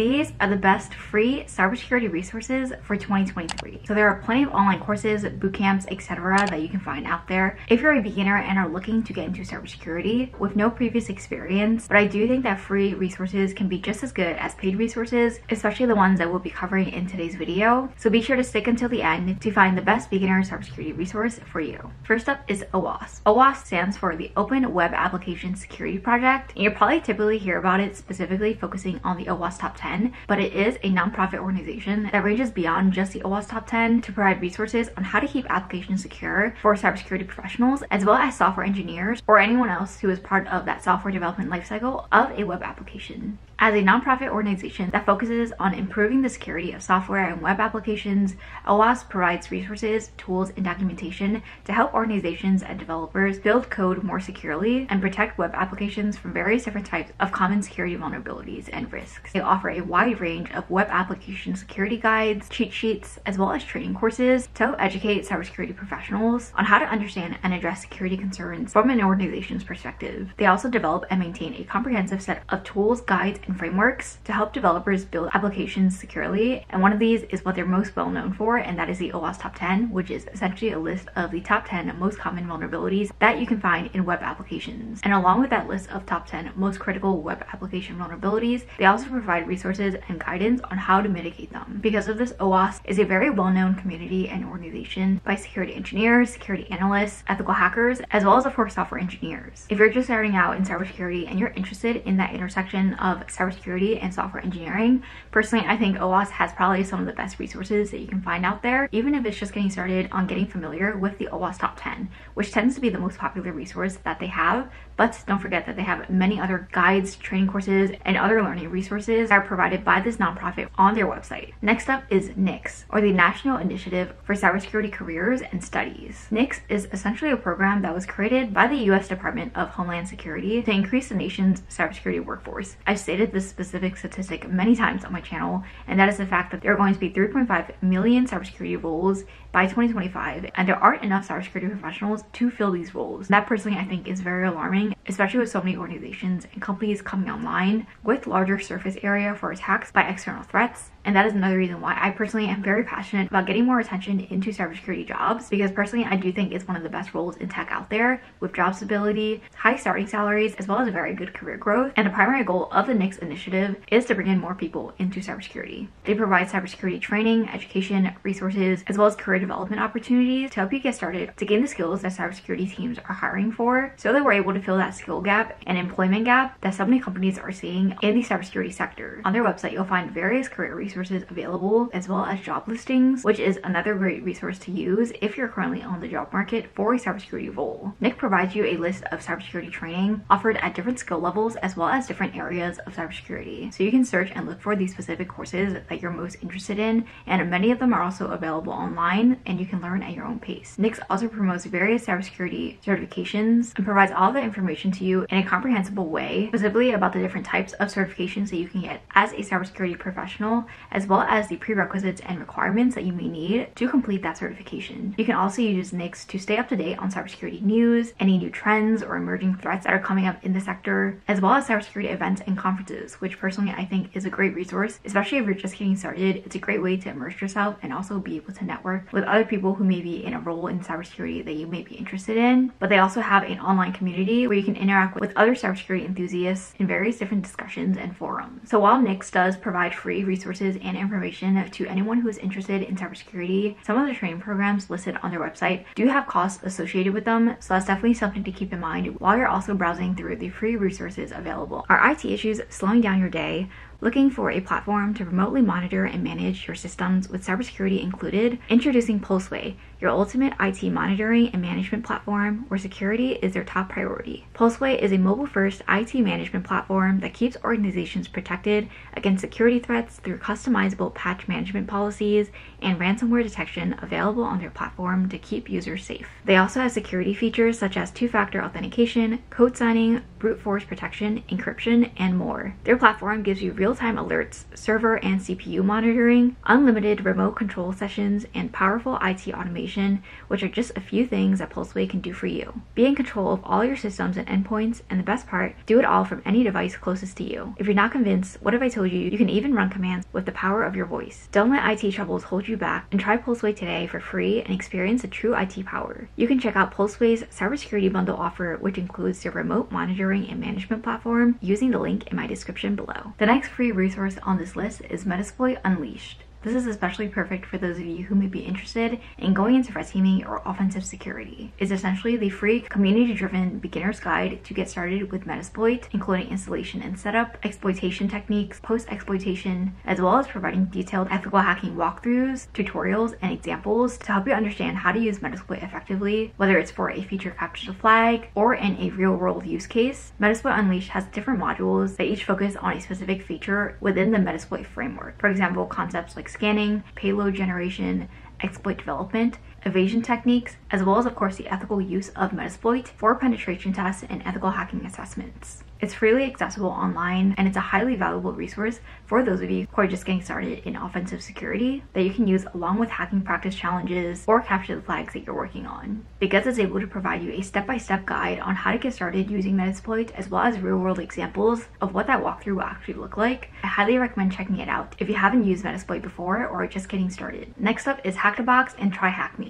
These are the best free cybersecurity resources for 2023. So there are plenty of online courses, boot camps, etc. that you can find out there. If you're a beginner and are looking to get into cybersecurity with no previous experience, but I do think that free resources can be just as good as paid resources, especially the ones that we'll be covering in today's video. So be sure to stick until the end to find the best beginner cybersecurity resource for you. First up is OWASP. OWASP stands for the Open Web Application Security Project, and you'll probably typically hear about it specifically focusing on the OWASP Top 10, but it is a nonprofit organization that ranges beyond just the OWASP Top 10 to provide resources on how to keep applications secure for cybersecurity professionals, as well as software engineers or anyone else who is part of that software development lifecycle of a web application. As a nonprofit organization that focuses on improving the security of software and web applications, OWASP provides resources, tools, and documentation to help organizations and developers build code more securely and protect web applications from various different types of common security vulnerabilities and risks. They offer a wide range of web application security guides, cheat sheets, as well as training courses to help educate cybersecurity professionals on how to understand and address security concerns from an organization's perspective. They also develop and maintain a comprehensive set of tools, guides, frameworks to help developers build applications securely. And one of these is what they're most well known for, and that is the OWASP Top 10, which is essentially a list of the top 10 most common vulnerabilities that you can find in web applications. And along with that list of top 10 most critical web application vulnerabilities, they also provide resources and guidance on how to mitigate them. Because of this, OWASP is a very well known community and organization by security engineers, security analysts, ethical hackers, as well as, of course, software engineers. If you're just starting out in cybersecurity and you're interested in that intersection of cybersecurity and software engineering, personally, I think OWASP has probably some of the best resources that you can find out there, even if it's just getting started on getting familiar with the OWASP Top 10, which tends to be the most popular resource that they have. But don't forget that they have many other guides, training courses, and other learning resources that are provided by this nonprofit on their website. Next up is NICCS, or the National Initiative for Cybersecurity Careers and Studies. NICCS is essentially a program that was created by the US Department of Homeland Security to increase the nation's cybersecurity workforce. I've stated this specific statistic many times on my channel, and that is the fact that there are going to be 3.5 million cybersecurity roles by 2025, and there aren't enough cybersecurity professionals to fill these roles. That personally I think is very alarming, especially with so many organizations and companies coming online with larger surface area for attacks by external threats. And that is another reason why I personally am very passionate about getting more attention into cybersecurity jobs because personally I do think it's one of the best roles in tech out there with job stability, high starting salaries, as well as a very good career growth. And the primary goal of the NICCS initiative is to bring in more people into cybersecurity. They provide cybersecurity training, education, resources, as well as career development opportunities to help you get started to gain the skills that cybersecurity teams are hiring for so that we're able to fill that skill gap and employment gap that so many companies are seeing in the cybersecurity sector. On their website, you'll find various career resources available as well as job listings, which is another great resource to use if you're currently on the job market for a cybersecurity role. NICCS provides you a list of cybersecurity training offered at different skill levels as well as different areas of cybersecurity. So you can search and look for these specific courses that you're most interested in, and many of them are also available online and you can learn at your own pace. NICCS also promotes various cybersecurity certifications and provides all the information to you in a comprehensible way, specifically about the different types of certifications that you can get as a cybersecurity professional, as well as the prerequisites and requirements that you may need to complete that certification. You can also use NICCS to stay up to date on cybersecurity news, any new trends or emerging threats that are coming up in the sector, as well as cybersecurity events and conferences, which personally I think is a great resource, especially if you're just getting started. It's a great way to immerse yourself and also be able to network with other people who may be in a role in cybersecurity that you may be interested in. But they also have an online community where you can interact with other cybersecurity enthusiasts in various different discussions and forums. So while NICCS does provide free resources and information to anyone who is interested in cybersecurity, some of the training programs listed on their website do have costs associated with them, so that's definitely something to keep in mind while you're also browsing through the free resources available. Are IT issues slowing down your day? Looking for a platform to remotely monitor and manage your systems with cybersecurity included? Introducing Pulseway, your ultimate IT monitoring and management platform where security is their top priority. Pulseway is a mobile first IT management platform that keeps organizations protected against security threats through customizable patch management policies and ransomware detection available on their platform to keep users safe. They also have security features such as two factor authentication, code signing, brute force protection, encryption, and more. Their platform gives you real real-time alerts, server and CPU monitoring, unlimited remote control sessions, and powerful IT automation, which are just a few things that Pulseway can do for you. Be in control of all your systems and endpoints, and the best part, do it all from any device closest to you. If you're not convinced, what if I told you you can even run commands with the power of your voice? Don't let IT troubles hold you back and try Pulseway today for free and experience the true IT power. You can check out Pulseway's cybersecurity bundle offer, which includes their remote monitoring and management platform, using the link in my description below. The next free resource on this list is Metasploit Unleashed. This is especially perfect for those of you who may be interested in going into red teaming or offensive security. It's essentially the free community-driven beginner's guide to get started with Metasploit, including installation and setup, exploitation techniques, post-exploitation, as well as providing detailed ethical hacking walkthroughs, tutorials, and examples to help you understand how to use Metasploit effectively, whether it's for a feature capture the flag or in a real-world use case. Metasploit Unleashed has different modules that each focus on a specific feature within the Metasploit framework. For example, concepts like scanning, payload generation, exploit development, evasion techniques, as well as of course the ethical use of Metasploit for penetration tests and ethical hacking assessments. It's freely accessible online and it's a highly valuable resource for those of you who are just getting started in offensive security that you can use along with hacking practice challenges or capture the flags that you're working on. Because it's able to provide you a step-by-step -step guide on how to get started using Metasploit as well as real-world examples of what that walkthrough will actually look like, I highly recommend checking it out if you haven't used Metasploit before or are just getting started. Next up is Hack the Box and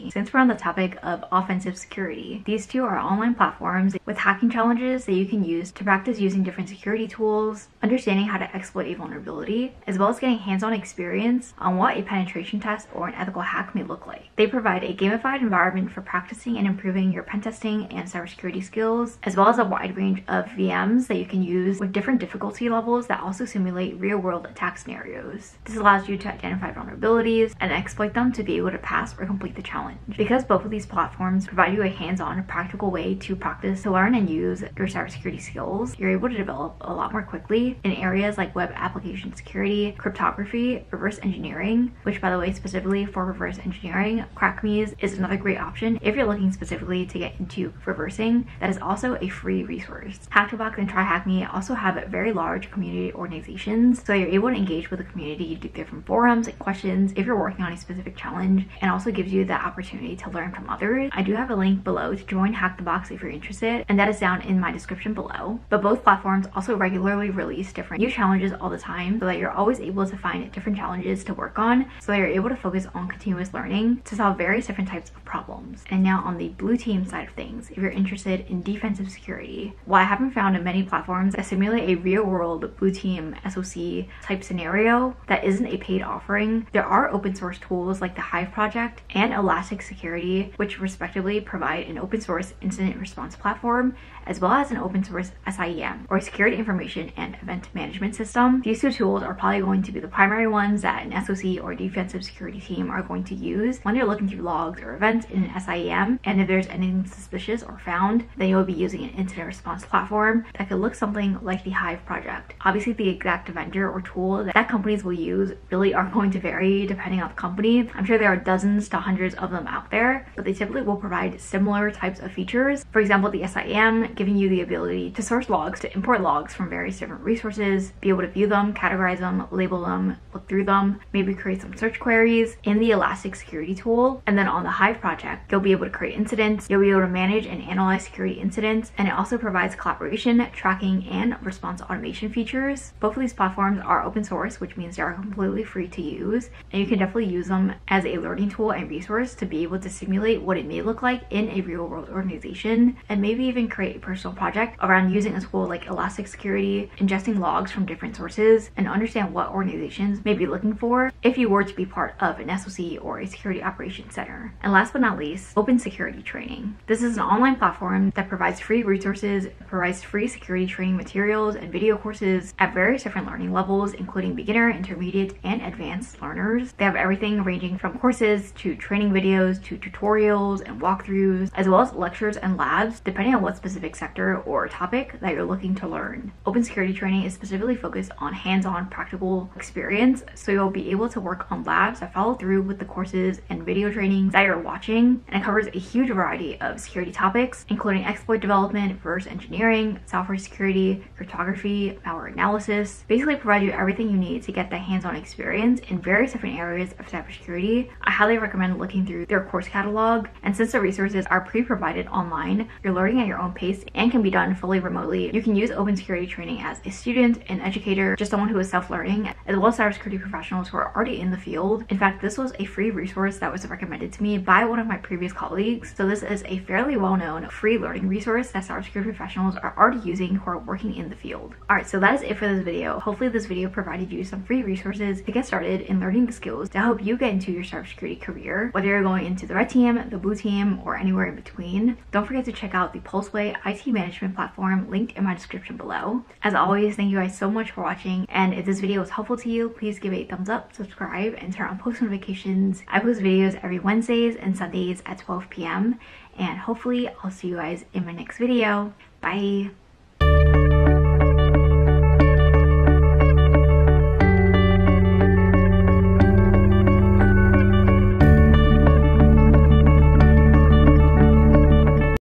TryHackMe. Since we're on the topic of offensive security, these two are online platforms with hacking challenges that you can use to practice using different security tools, understanding how to exploit a vulnerability, as well as getting hands-on experience on what a penetration test or an ethical hack may look like. They provide a gamified environment for practicing and improving your pen testing and cybersecurity skills, as well as a wide range of VMs that you can use with different difficulty levels that also simulate real-world attack scenarios. This allows you to identify vulnerabilities and exploit them to be able to pass or complete the challenge. Because both of these platforms provide you a hands-on, practical way to practice, to learn and use your cybersecurity skills, you're able to develop a lot more quickly in areas like web application security, cryptography, reverse engineering, which by the way, specifically for reverse engineering, CrackMe's is another great option if you're looking specifically to get into reversing. That is also a free resource. Hack the Box and TryHackMe also have very large community organizations, so you're able to engage with the community, do different forums and questions if you're working on a specific challenge, and also gives you the opportunity to learn from others. I do have a link below to join Hack the Box if you're interested, and that is down in my description below. But both platforms also regularly release different new challenges all the time so that you're always able to find different challenges to work on so that you're able to focus on continuous learning to solve various different types of problems. And now on the blue team side of things, if you're interested in defensive security, while I haven't found in many platforms that simulate a real world blue team SOC type scenario that isn't a paid offering, there are open source tools like the Hive Project and Elastic Security, which respectively provide an open source incident response platform as well as an open source SIEM or Security Information and Event Management System. These two tools are probably going to be the primary ones that an SOC or defensive security team are going to use when they're looking through logs or events in an SIEM. And if there's anything suspicious or found, then you'll be using an incident response platform that could look something like the Hive project. Obviously, the exact vendor or tool that, that companies will use really are going to vary depending on the company. I'm sure there are dozens to hundreds of them out there, but they typically will provide similar types of features. For example, the SIEM giving you the ability to source logs, to import logs from various different resources, be able to view them, categorize them, label them, look through them, maybe create some search queries in the Elastic Security tool. And then on the Hive project, you'll be able to create incidents, you'll be able to manage and analyze security incidents, and it also provides collaboration, tracking, and response automation features. Both of these platforms are open source, which means they are completely free to use, and you can definitely use them as a learning tool and resource to be able to simulate what it may look like in a real world organization, and maybe even create a personal project around using a tool like Elastic Security, ingesting logs from different sources, and understand what organizations may be looking for if you were to be part of an SOC or a security operations center. And last but not least, open security training. This is an online platform that provides free resources, provides free security training materials and video courses at various different learning levels, including beginner, intermediate, and advanced learners. They have everything ranging from courses to training videos to tutorials and walkthroughs, as well as lectures and labs, depending on what specific sector or topic that you're looking to learn. Open security training is specifically focused on hands-on practical experience, so you'll be able to work on labs that follow through with the courses and video trainings that you're watching, and it covers a huge variety of security topics, including exploit development, reverse engineering, software security, cryptography, malware analysis, basically provide you everything you need to get that hands-on experience in various different areas of cybersecurity. I highly recommend looking through their course catalog, and since the resources are pre-provided online, you're learning at your own pace and can be done fully remotely. You can use open security training as a student, an educator, just someone who is self-learning, as well as cybersecurity professionals who are already in the field. In fact, this was a free resource that was recommended to me by one of my previous colleagues. So this is a fairly well-known free learning resource that cybersecurity professionals are already using who are working in the field. Alright, so that is it for this video. Hopefully this video provided you some free resources to get started in learning the skills to help you get into your cybersecurity career, whether you're going into the red team, the blue team, or anywhere in between. Don't forget to check out the Pulseway IT management platform linked in my description below. As always, thank you guys so much for watching, and if this video was helpful to you, please give it a thumbs up, subscribe, and turn on post notifications. I post videos every Wednesdays and Sundays at 12 p.m. And hopefully I'll see you guys in my next video. Bye!